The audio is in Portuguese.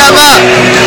Miranda.